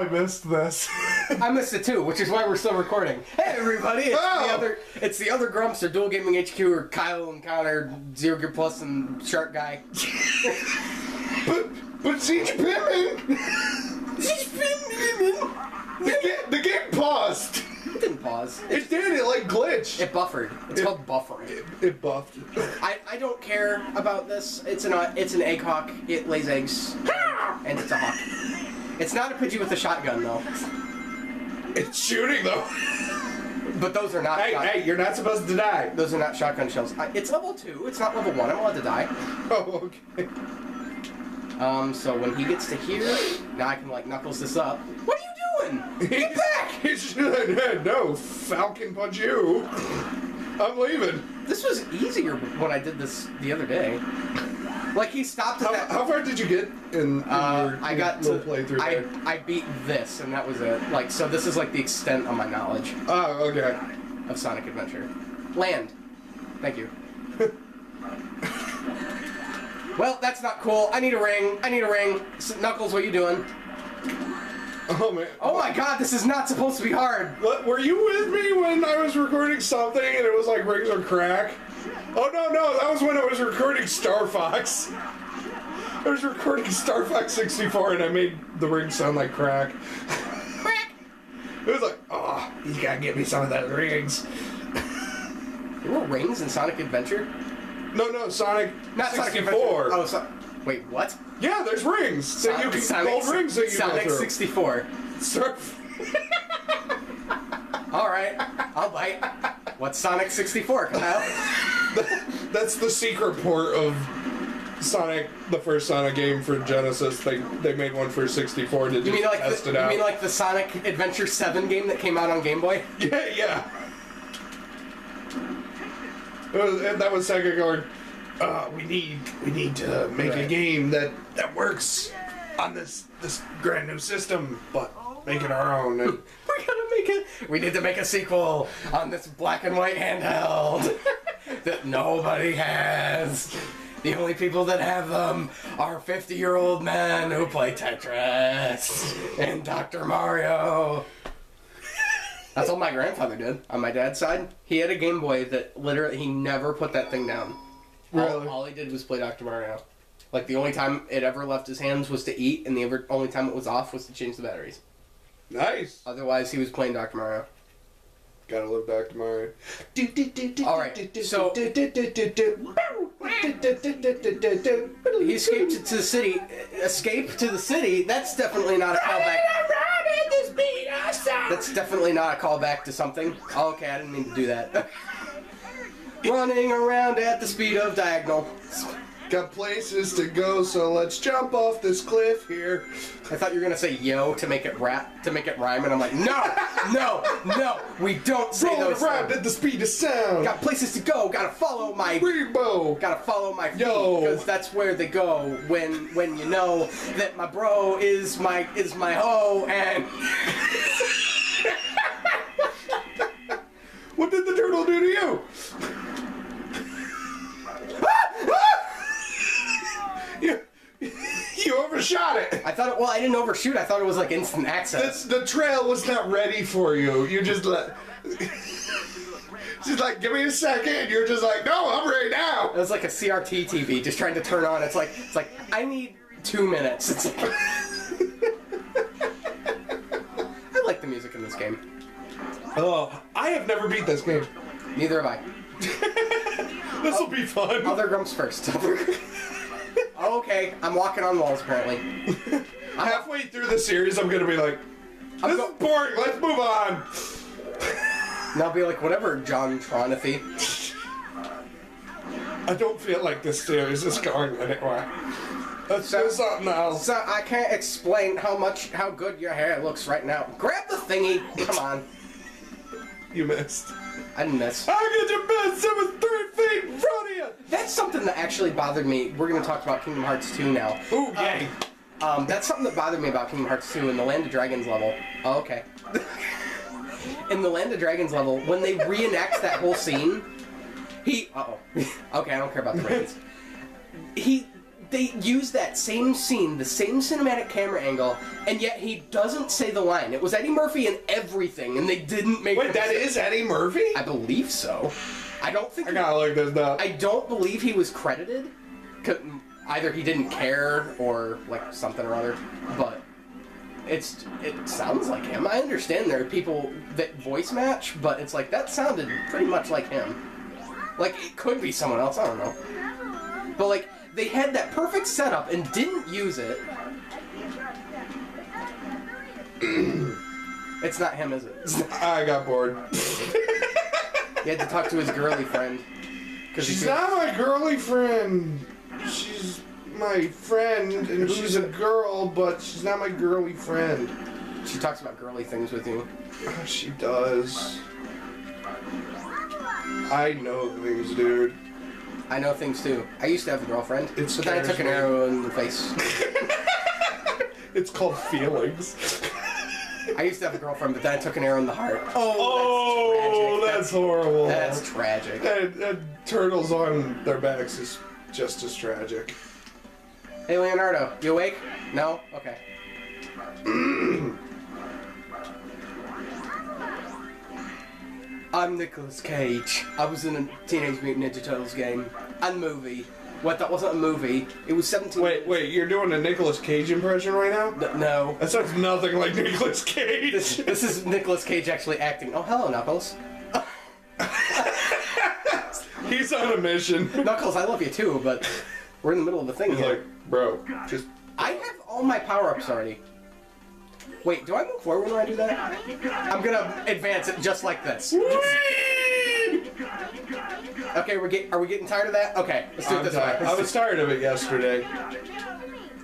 I missed this. I missed it too, which is why we're still recording. Hey everybody, it's Oh. the other it's the other Grumps, or Dual Gaming HQ, or Kyle and Connor, Zero Gear Plus, and Shark Guy. but but Siege Pittman, the, ga- the game paused. It didn't pause. It did. It like glitched. It buffered. It's It- called buffering. It, it buffed. I, I don't care about this. It's an uh, it's an egg hawk. It lays eggs, and it's a hawk. It's not a Pidgey with a shotgun though. It's shooting though. But those are not. Hey, hey, you're not supposed to die. Those are not shotgun shells. I, it's level two. It's not level one. I'm allowed to die. Oh, okay. Um, so when he gets to here, now I can like knuckles this up. What are you doing? Get back! He should no Falcon punch you. I'm leaving. This was easier when I did this the other day. Like he stopped at How, that. how far did you get in, in uh, your, I got to. little playthrough I there? I beat this, and that was it. Like so, this is like the extent of my knowledge Oh, okay. of Sonic Adventure. Land. Thank you. well, that's not cool. I need a ring. I need a ring. S- Knuckles, what you doing? Oh man. Oh my God, this is not supposed to be hard. What, were you with me when I was recording something and it was like rings or crack? Oh no, no, that was when I was recording Star Fox. I was recording Star Fox 64 and I made the ring sound like crack. Crack. It was like, oh, you gotta give me some of those rings. There were rings in Sonic Adventure. No, no, Sonic Not Sonic 64. Adventure. Oh, so, wait, what? Yeah, there's rings that you can Sonic, gold rings that you Sonic go through. 64. Surf. All right, I'll bite. What's Sonic 64, Kyle? That's the secret port of Sonic, the first Sonic game for Genesis. They they made one for 64 to You mean like test the, it you mean like the Sonic Adventure 7 game that came out on Game Boy? yeah, yeah. Was, and that was Sega going. Uh, we need we need to make a game that that works on this this brand new system, but make it our own. And We're gonna make it. We need to make a sequel on this black and white handheld that nobody has. The only people that have them are 50 year old men who play Tetris and Dr. Mario. That's all my grandfather did on my dad's side. He had a Game Boy that literally, he never put that thing down. All- Really? All, he did was play Dr. Mario. Like the only time it ever left his hands was to eat, and the ever, only time it was off was to change the batteries. nice. Otherwise, he was playing Dr. Mario. Gotta live back tomorrow. All right, so- He escaped to the city. Escape to the city. That's definitely not a callback. That's definitely not a callback to something. Oh, okay, I didn't mean to do that. Running around at the speed of diagonal. Got places to go, so let's jump off this cliff here. I thought you were gonna say yo to make it rap to make it rhyme, and I'm like, no, no, no, we don't say Rolling those. around at the speed of sound. Got places to go. Gotta follow my Rebo. gotta follow my feet Yo. because that's where they go when when you know that my bro is my is my hoe and What did the turtle do to you? you, you overshot it. I thought it, well I didn't overshoot I thought it was like instant access The, the trail was not ready for you. You just let. She's like, give me a second. You're just like, no, I'm ready now. it was like a CRT TV just trying to turn on it's like it's like I need two minutes it's like I like the music in this game Oh, I have never beat this game. neither have I This will be fun. other grumps first oh, Oh, okay I'm walking on walls apparently Halfway through the series, I'm gonna be like, this is boring. Let's move on. and I'll be like whatever John Tronathy I don't feel like this series is going anywhere. Let's do something else. So I can't explain how much how good your hair looks right now. Grab the thingy. Come on. You missed. I didn't miss. I get your best. It was three feet in front of you. That's something that actually bothered me. We're gonna talk about Kingdom Hearts 2 now. Ooh, yay. Um, that's something that bothered me about Kingdom Hearts 2 in the Land of Dragons level. Oh, okay. in the Land of Dragons level, when they reenact that whole scene, he. Uh oh. okay, I don't care about the ratings. He they use that same scene, the same cinematic camera angle, and yet he doesn't say the line. It was Eddie Murphy in everything, and they didn't make. Wait, that is Eddie Murphy? I believe so. I don't think. I gotta look this up. I don't believe he was credited. Either he didn't care or like something or other, but it's it sounds like him. I understand there are people that voice match, but it's like that sounded pretty much like him. Like it could be someone else. I don't know. But like they had that perfect setup and didn't use it. it's not him, is it? I got bored. he had to talk to his girly friend. She's not my girly friend. She's my friend, and she's a girl, but she's not my girly friend. She talks about girly things with you. She does. I know things, dude. I know things too. I used to have a girlfriend, It but then I took an me. arrow in the face. It's called feelings. I used to have a girlfriend, but then I took an arrow in the heart. Oh, tragic. that's, horrible. That's tragic. and, and turtles on their backs is just as tragic. Hey, Leonardo, you awake? No? Okay. I'm Nicolas Cage. I was in a Teenage Mutant Ninja Turtles game and movie. What? That wasn't a movie. It was 17. Wait, wait, you're doing a Nicolas Cage impression right now? N- no. That sounds nothing like Nicolas Cage. This, this is Nicolas Cage actually acting. Oh, hello, Knuckles. He's on a mission. Knuckles, I love you too, but we're in the middle of the thing He's here. like, bro, just I have all my power ups already. Wait, do I move forward when I do that? I'm gonna advance it just like this. Okay, we're get, are we getting tired of that? Okay, let's do it I'm this tired. way. I was tired of it yesterday.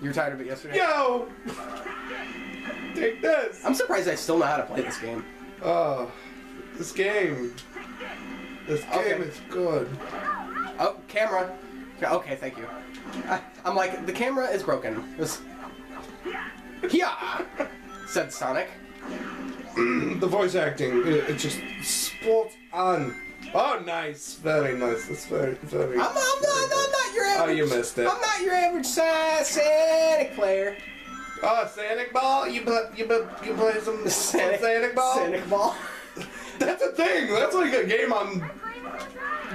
You were tired of it yesterday? Yo! Take this. I'm surprised I still know how to play this game. Oh, this game. This game Okay. is good. Oh, camera. Okay, thank you. I, I'm like, the camera is broken. This... Yeah, said Sonic. The voice acting, it, it just spot on. Oh, nice. Very nice. That's very, very. I'm, I'm, not, I'm not your Oh, average. you missed it. I'm not your average uh, Sonic player. Oh, Sonic Ball? You play, you play, you play some, Sonic, Sonic Ball? Sonic Ball. That's a thing. That's like a game on.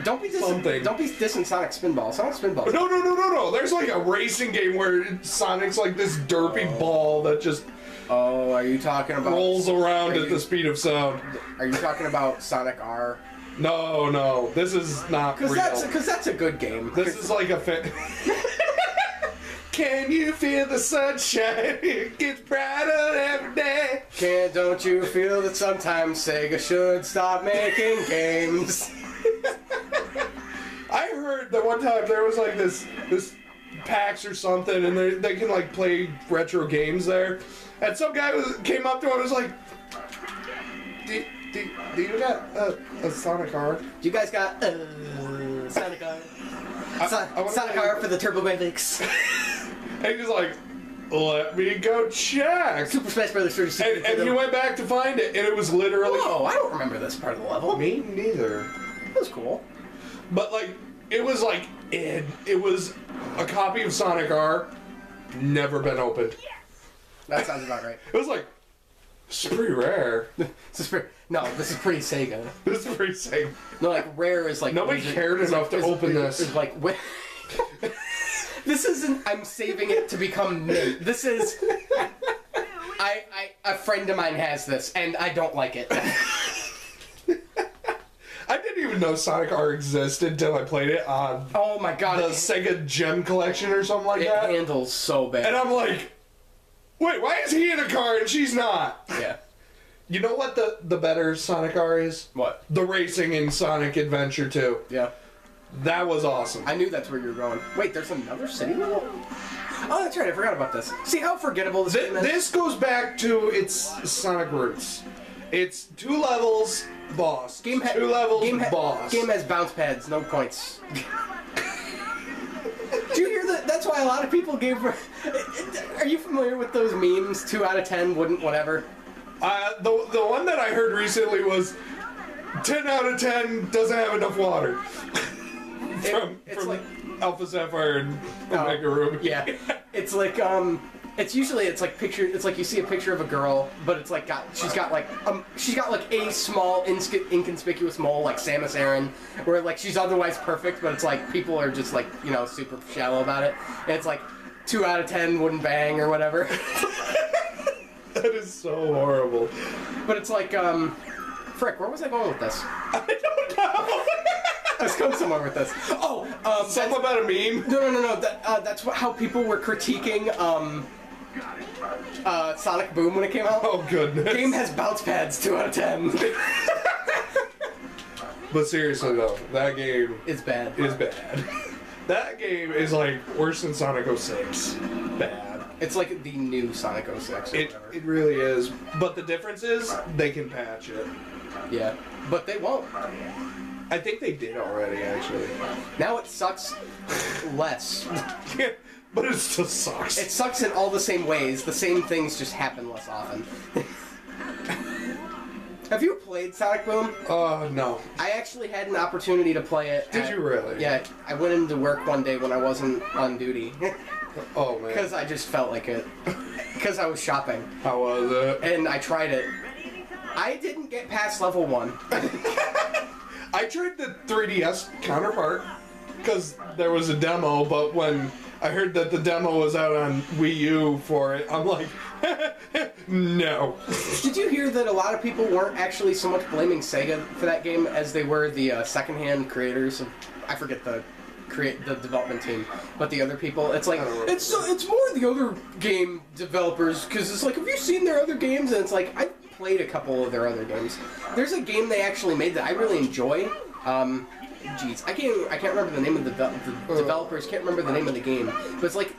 Don't be dissing, Something. don't be dissing Sonic Spinball. Sonic Spinball. No, no, no, no, no. There's like a racing game where Sonic's like this derpy ball that just Oh, are you talking about? rolls around at you- the speed of sound. Are you talking about Sonic R? No, no. This is not Because real. that's because that's a good game. This is like a fit. Can you feel the sunshine? It gets brighter every day. Can't don't you feel that sometimes Sega should stop making games? I heard that one time there was like this this PAX or something, and they they can like play retro games there. And some guy was came up to him and was like, "Do, do, do you got a, a Sonic R?" Do you guys got uh, Sonic R. Son- I Sonic R for the TurboGrafx. And he's like, "Let me go check." Super Smash Brothers 36. And, and he went back to find it, and it was literally Whoa, I don't remember this part of the level. me neither. That was cool. But like, it was like it. It was a copy of Sonic R, never been opened. Yes. That sounds about right. It was like, it's pretty rare. This is pretty, no, this is pretty Sega. This is pretty Sega. No, like rare is like Nobody is- cared enough like- to open this. is like wh- this isn't. I'm saving it to become mint. This is. I, I a friend of mine has this and I don't like it. I didn't even know Sonic R existed until I played it on Oh my god, the it, Sega Gem Collection or something like that. it that. handles so bad. And I'm like, wait, why is he in a car and she's not? yeah. You know what the the better Sonic R is? What? The racing in Sonic Adventure 2. Yeah. That was awesome. I knew that's where you were going. Wait, there's another city level? Oh, that's right. I forgot about this. See how forgettable this Th- game is? this goes back to its Sonic roots. It's two levels, boss. game ha- two levels, game ha- boss. Game has bounce pads, no points. Do you hear that? That's why a lot of people gave. Are you familiar with those memes? Two out of ten wouldn't, whatever. Uh, the the one that I heard recently was ten out of ten doesn't have enough water. It- from it's from like Alpha Sapphire and Oh, Omega Ruby. Yeah, it's like um, it's usually it's like picture. It's like you see a picture of a girl, but it's like got she's got like um she's got like a small insc- inconspicuous mole like Samus Aran, where like she's otherwise perfect, but it's like people are just like you know super shallow about it, and it's like two out of ten wouldn't bang or whatever. That is so horrible. but it's like um, frick, where was I going with this? I don't know. I was going somewhere with this. Oh, um, Something about a meme. No, no, no, no. That, uh, that's what, how people were critiquing um, uh, Sonic Boom when it came out. Oh goodness. Game has bounce pads, two out of ten. But seriously though, that game it's bad. is bad. that game is like worse than Sonic 06. Bad. It's like the new Sonic 06 or It whatever. it really is. But the difference is they can patch it. yeah, but they won't. I think they did already actually. Now it sucks less. but it still sucks. It sucks in all the same ways. The same things just happen less often. Have you played Sonic Boom? Oh no. I actually had an opportunity to play it. Did at- you really? Yeah, I went into work one day when I wasn't on duty. Oh man. Because I just felt like it. Because I was shopping. How was it? And I tried it. I didn't get past level one. I tried the 3DS counterpart because there was a demo, but when I heard that the demo was out on Wii U for it, I'm like, no. Did you hear that a lot of people weren't actually so much blaming Sega for that game as they were the uh, secondhand creators of, I forget the create the development team, but the other people. It's like it's it's more the other game developers because it's like have you seen their other games? And it's like I played a couple of their other games. There's a game they actually made that I really enjoy. Um, Jeez, I can't. I can't remember the name of the, the developers. Can't remember the name of the game. But it's like,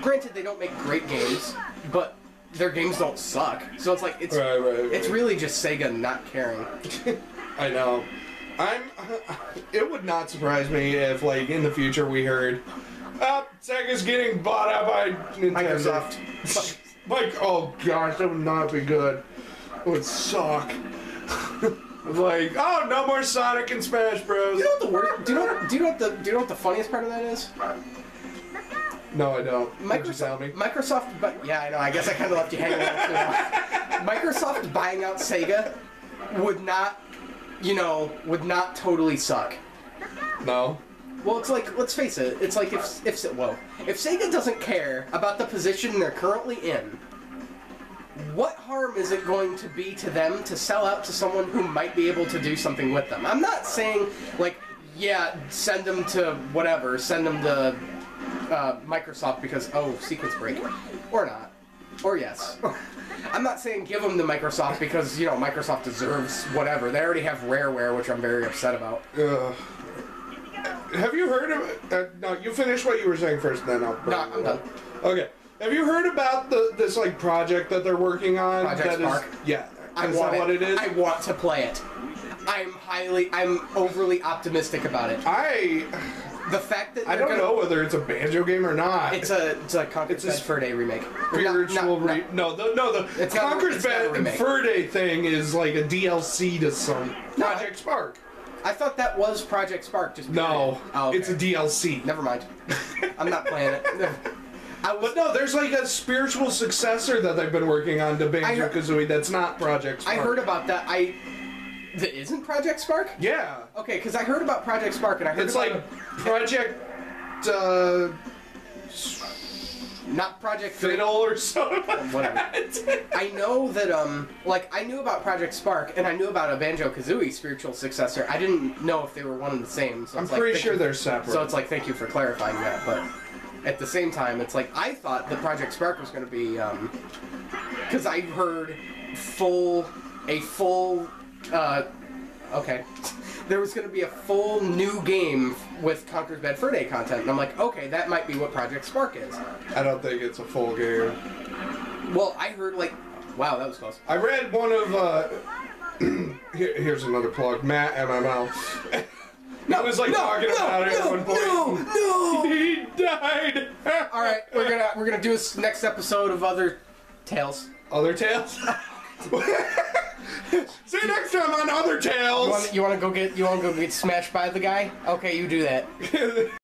granted, they don't make great games, but their games don't suck. So it's like it's Right, right, right. it's really just Sega not caring. I know. I'm. It would not surprise me if, like, in the future we heard, ah, Sega's getting bought out by Nintendo. Microsoft. like, oh gosh, that would not be good. It would suck. Like, oh, no more Sonic and Smash Bros. You know what the worst? Do you know? What, do you know what the? Do you know what the funniest part of that is? No, I don't. What'd you tell Microsoft. me? Microsoft. But yeah, I know. I guess I kind of left you hanging out. Microsoft buying out Sega would not, you know, would not totally suck. No. Well, it's like let's face it. It's like if if whoa, if Sega doesn't care about the position they're currently in, what harm is it going to be to them to sell out to someone who might be able to do something with them? I'm not saying like yeah, send them to whatever, send them to uh, Microsoft because oh sequence break, or not, or yes. I'm not saying give them to Microsoft because you know Microsoft deserves whatever. They already have Rareware, which I'm very upset about. Ugh. Have you heard of? Uh, no, you finish what you were saying first, then I'll. No, I'm done. Okay. Have you heard about the this like project that they're working on? Project that is- Spark? yeah. I is want that it. what it is? I want to play it. I'm highly, I'm overly optimistic about it. I The fact that I they're don't gonna- know whether it's a banjo game or not. It's a it's a Conquered It's a Bad Fur Day remake. Or not- spiritual. not- re- not- no, the, no, the It's not- Conker's it's not a Bad remake. Fur Day thing is like a DLC to some No, Project Spark. I thought that was Project Spark. Just No, Oh, okay. it's a DLC. Never mind. I'm not playing it. I was. But no, there's like a spiritual successor that they've been working on to Banjo heard- Kazooie that's not Project Spark. I heard about that. I. That isn't Project Spark. Yeah. Okay, because I heard about Project Spark and I heard It's like Project uh, not Project Fiddle or something. whatever. I know that um like I knew about Project Spark and I knew about a Banjo Kazooie spiritual successor. I didn't know if they were one and the same. So I'm it's like, pretty thank sure they're separate. So it's like thank you for clarifying that, but at the same time it's like I thought the Project Spark was gonna be um because I heard full a full uh okay. There was going to be a full new game with Conker's Bad Fur Day content, and I'm like, okay, that might be what Project Spark is. I don't think it's a full game. Well, I heard like, wow, that was close. I read one of uh here, here's another plug, Matt MML. I was like talking about it at one point. no, no. He died. All right, we're gonna we're gonna do this next episode of other tales. Other Tales. See you next time on Other You Tales. you want to go get you want to go get smashed by the guy? Okay, you do that.